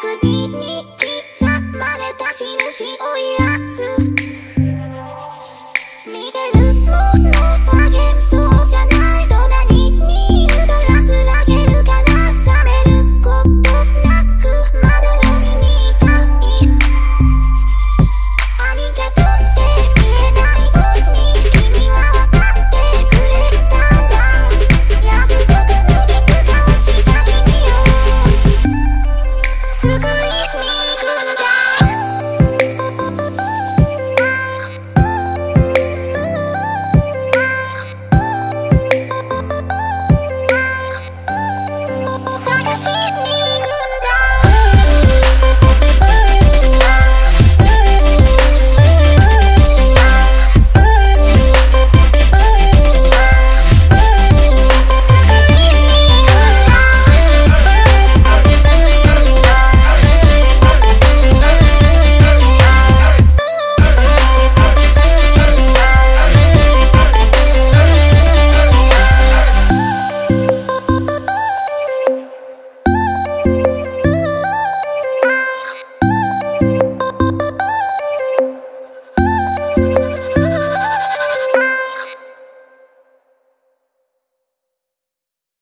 首